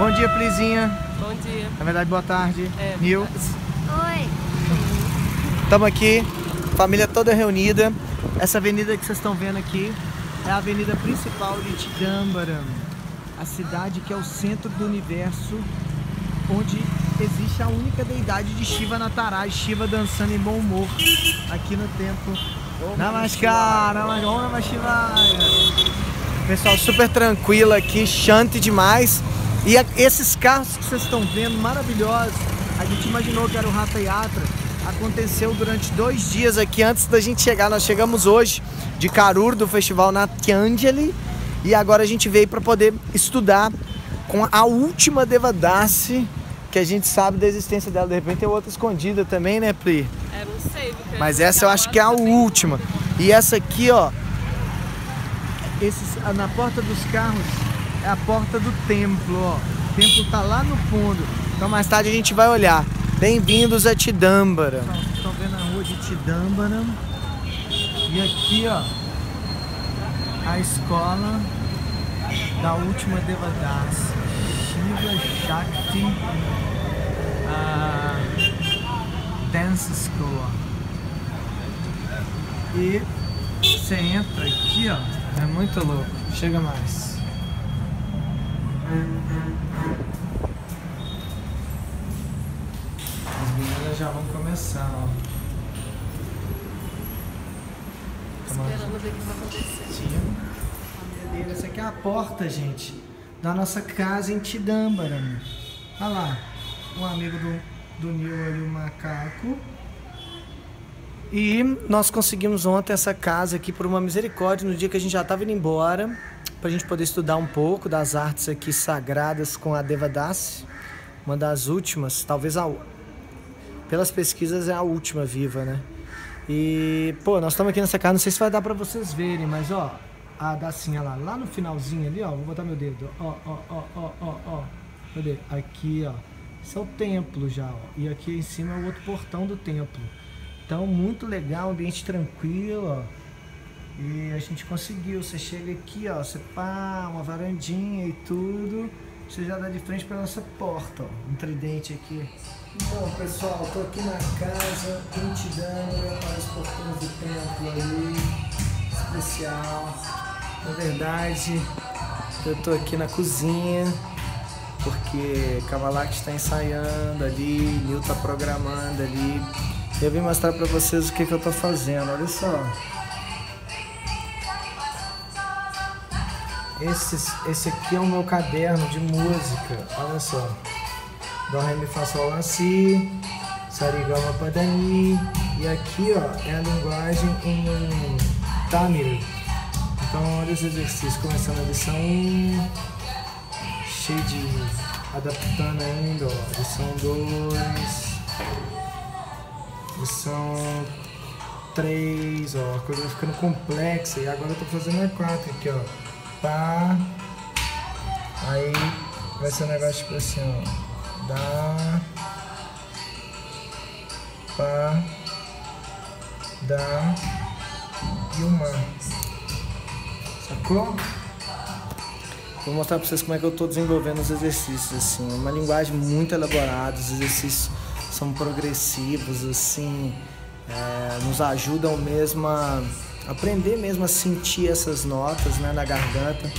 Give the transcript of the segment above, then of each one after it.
Bom dia, Plizinha. Bom dia. Na verdade, boa tarde. É, Nil. Oi. Estamos aqui, família toda reunida. Essa avenida que vocês estão vendo aqui é a avenida principal de Tidambaram, a cidade que é o centro do universo, onde existe a única deidade de Shiva Nataraj, Shiva dançando em bom humor aqui no templo. Namaskar, Namaskar, Shivaya. Pessoal super tranquilo aqui, chante demais. E a- esses carros que vocês estão vendo, maravilhosos, a gente imaginou que era o Rata Yatra. Aconteceu durante dois dias aqui antes da gente chegar. Nós chegamos hoje de Karur, do festival Natyanjali. E agora a gente veio para poder estudar com a última Devadasi, que a gente sabe da existência dela. De repente tem outra escondida também, né, Pri? É, não sei. Mas essa eu acho que é a também. última. E essa aqui, ó. Esses, na porta dos carros é a porta do templo, ó. O templo tá lá no fundo. Então mais tarde a gente vai olhar. Bem-vindos a Tidambara. Vocês estão vendo a rua de Tidambara. E aqui, ó, a escola da última Devadasi. Shiva Shakti ah, Dance School. E você entra aqui, ó. É muito louco. Chega mais. As meninas já vão começar, ó. Esperando ver o que vai acontecer. Essa aqui é a porta, gente, da nossa casa em Tidâmbara. Olha lá, um amigo do, do Nil ali, o macaco. E nós conseguimos ontem essa casa aqui por uma misericórdia, no dia que a gente já estava indo embora, para a gente poder estudar um pouco das artes aqui sagradas com a Devadasi, uma das últimas, talvez a, pelas pesquisas é a última viva, né? E, pô, nós estamos aqui nessa casa, não sei se vai dar pra vocês verem, mas ó, a dacinha lá, lá no finalzinho ali, ó, vou botar meu dedo, ó, ó, ó, ó, ó, ó, cadê? Aqui, ó, isso é o templo já, ó, e aqui em cima é o outro portão do templo. Então, muito legal, ambiente tranquilo, ó. E a gente conseguiu, você chega aqui, ó, você pá, uma varandinha e tudo, você já dá de frente pra nossa porta, ó, um tridente aqui. Bom, pessoal, tô aqui na casa, Intidanga, para os portões do templo ali, especial. Na verdade, eu tô aqui na cozinha, porque Kavalak está ensaiando ali, Nil tá programando ali. Eu vim mostrar pra vocês o que, que eu tô fazendo, olha só. Esse, esse aqui é o meu caderno de música, olha só. Dó, Ré, Mi, Fá, Sol, Lá, Si, Sarigama, Padani. E aqui, ó, é a linguagem em Tamil. Então, olha os exercícios, começando a lição 1, cheio de adaptando ainda, ó. Lição 2, lição 3, ó, a coisa vai ficando complexa. E agora eu tô fazendo a 4 aqui, ó. Pá. Aí vai ser um negócio tipo assim, ó. Dá. Pá. Dá. E uma. Sacou? Vou mostrar pra vocês como é que eu tô desenvolvendo os exercícios, assim. Uma linguagem muito elaborada, os exercícios são progressivos, assim. é, nos ajudam mesmo a aprender mesmo a sentir essas notas né, na garganta.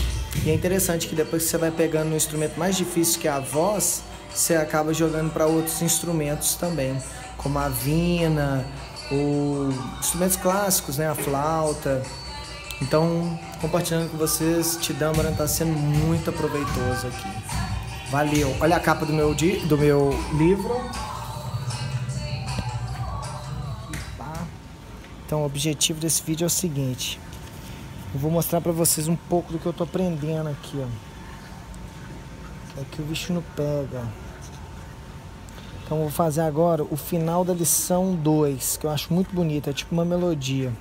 E é interessante que depois que você vai pegando um instrumento mais difícil que a voz, você acaba jogando para outros instrumentos também, como a vina, ou instrumentos clássicos, né, a flauta. Então, compartilhando com vocês, Tidâmbara está sendo muito aproveitoso aqui. Valeu! Olha a capa do meu, do meu livro. Então, o objetivo desse vídeo é o seguinte. Eu vou mostrar pra vocês um pouco do que eu tô aprendendo aqui, ó. É que o bicho não pega. Então, eu vou fazer agora o final da lição 2, que eu acho muito bonito. É tipo uma melodia.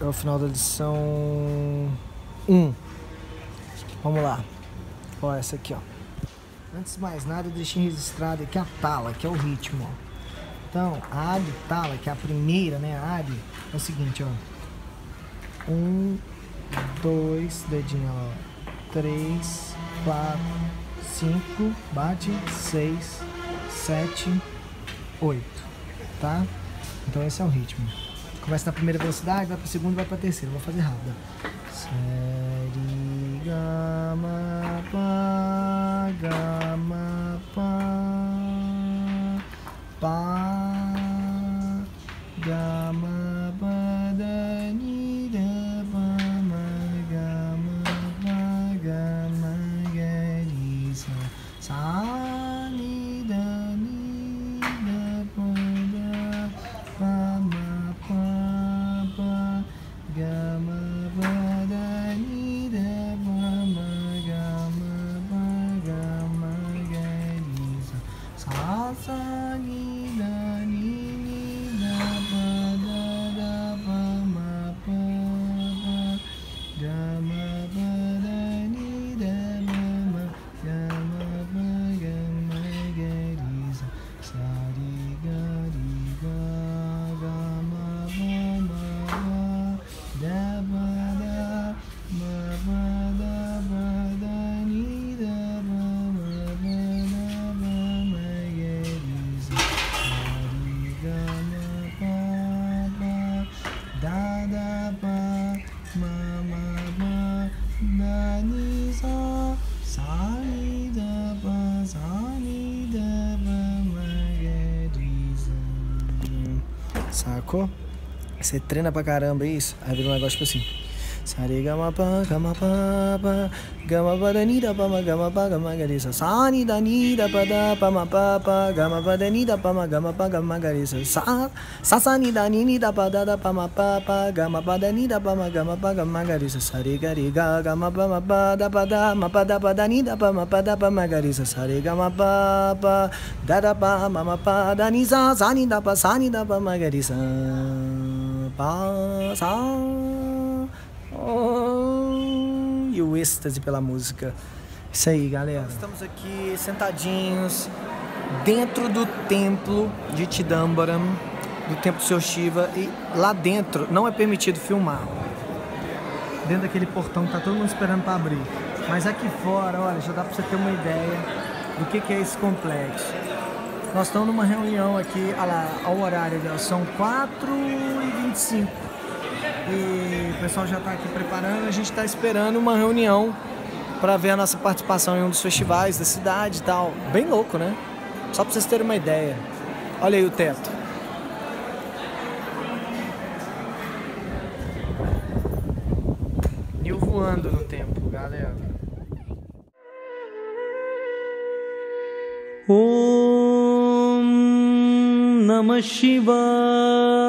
É o final da lição 1. Um. Vamos lá. Ó, essa aqui, ó. Antes de mais nada, eu deixei registrado aqui a tala, que é o ritmo, ó. Então, a Adi Tala, que é a primeira, né? A Adi, é o seguinte, ó. Um, dois, dedinho, ó. três, quatro, cinco, bate, seis, sete, oito, tá? Então esse é o ritmo. Começa na primeira velocidade, vai pra segunda, vai pra terceira. Vou fazer rápido. Série, gama, down. Sacou? Você treina pra caramba isso, aí vira um negócio tipo assim. Sari gama pa gama pa pa gama pa da ni da pa ma gama pa gama ga sa sa ni da ni da pa da pa ma pa pa gama pa da ni da pa ma gama pa gama ga sa sa sa sa ni da ni ni da pa da da pa ma pa pa gama pa da ni da pa ma gama pa gama ga sa ga gama pa ma pa da pa da ma pa da pa da ni da pa ma pa da pa ma sa sa gama pa pa da da pa ma ma pa da ni sa sa ni da pa sa ni da pa ma sa pa sa Oh, e o êxtase pela música. Isso aí, galera. Estamos aqui sentadinhos dentro do templo de Tidambaram, do templo do seu Shiva, e lá dentro não é permitido filmar. Dentro daquele portão que tá todo mundo esperando para abrir. Mas aqui fora, olha, já dá para você ter uma ideia do que, que é esse complexo. Nós estamos numa reunião aqui, olha lá, ao horário, ó, são 4h25 e o pessoal já está aqui preparando. A gente está esperando uma reunião para ver a nossa participação em um dos festivais da cidade e tal. Bem louco, né? Só para vocês terem uma ideia. Olha aí o teto. Nil voando no tempo, galera. Om Namah Shivaya